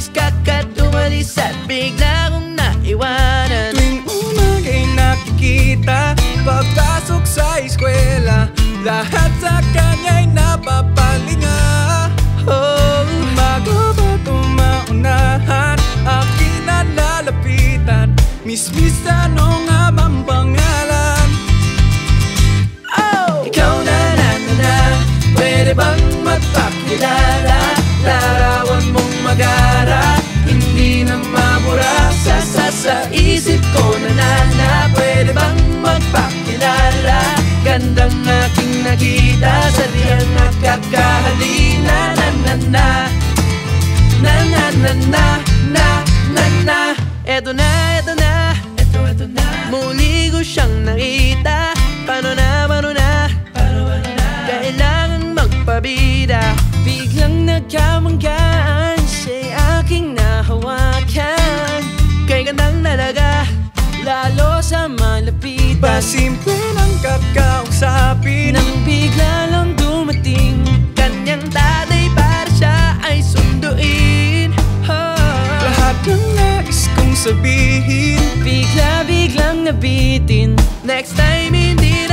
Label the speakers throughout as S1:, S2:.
S1: Umalis ka kat umalis at bigla kong naiwanan.
S2: Tuwing umagay nakikita Pagpasok sa eskwela Lahat sa kanya'y napapalinga. Oh, bago ba tumaunahan Akin na lalapitan Miss, miss, ano nga bang pangalan?
S1: nagidasal yan Nagkakahalina na na na Na. Na na na na na na Eto na, eto na. Eto, eto na. Muli ko siyang nakita. Paano na, paano na? Paano na? Kailangan magpabida. Biglang nagkamanggaan. Siya'y aking nahawakan. Kay gandang talaga Lalo sa malapitan
S2: Pasimple ng kakausap sabihin.
S1: Bigla-biglang nabitin. Next time hindi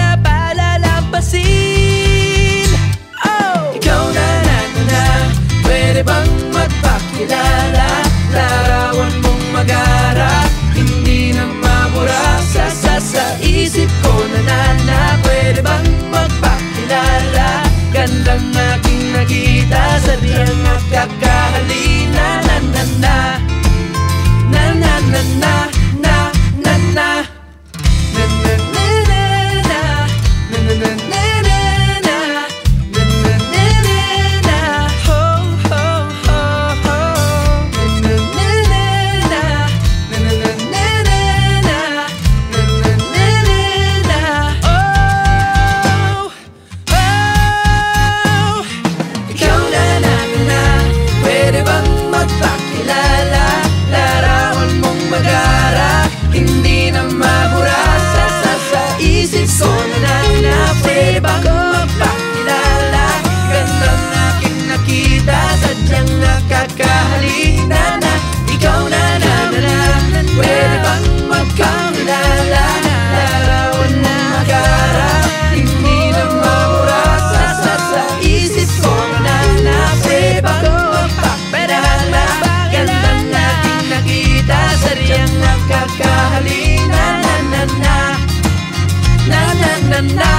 S1: and I